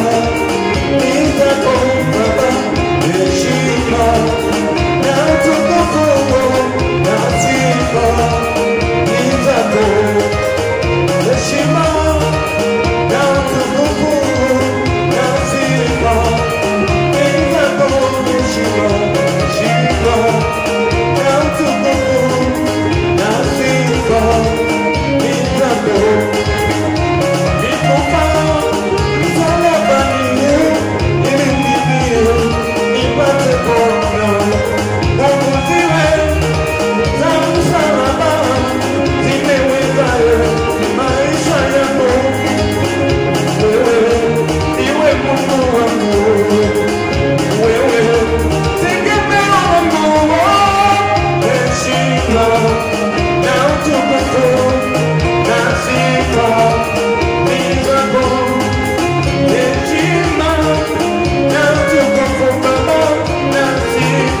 страной. beautiful.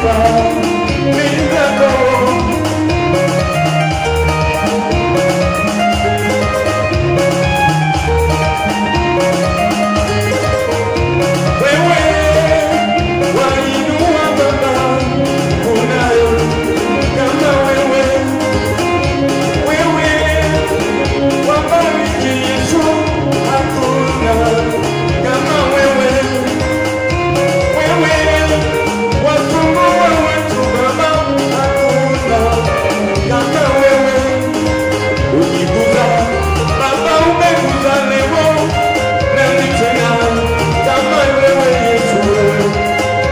far